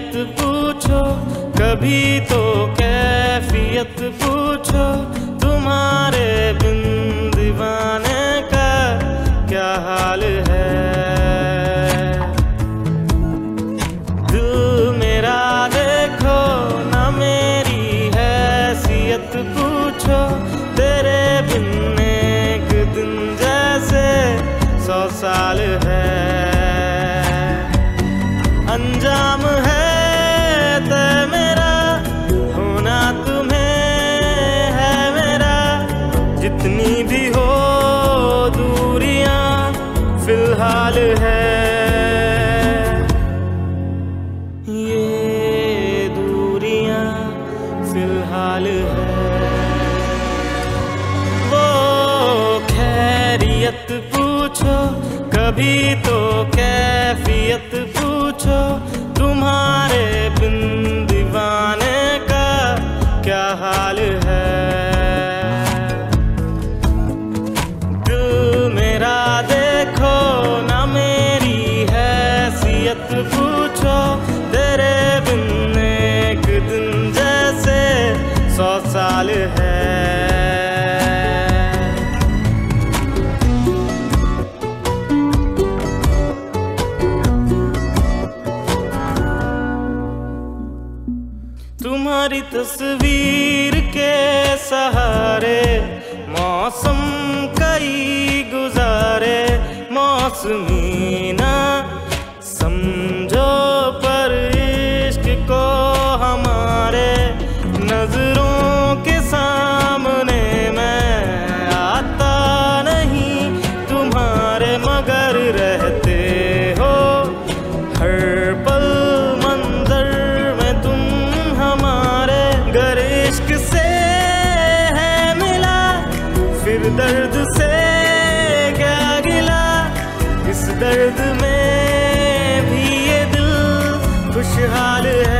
खैरियत पूछो, कभी तो कैफियत पूछो, तुम्हारे बिन का क्या हाल है? दिल मेरा देखो, ना मेरी हैसियत पूछो फ़िलहाल है। ये दूरियाँ फ़िलहाल है। वो खैरियत पूछो कभी तो कैफियत सौ है। तुम्हारी तस्वीर के सहारे मौसम कई गुजारे मौसमी ना समझो। मगर रहते हो। हर पल मंजर में तुम हमारे गर इश्क से है मिला। फिर दर्द से क्या गिला। इस दर्द में भी ये दिल खुशहाल है।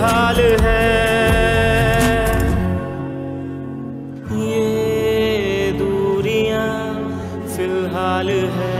हाल है। ये दूरियाँ फ़िलहाल है।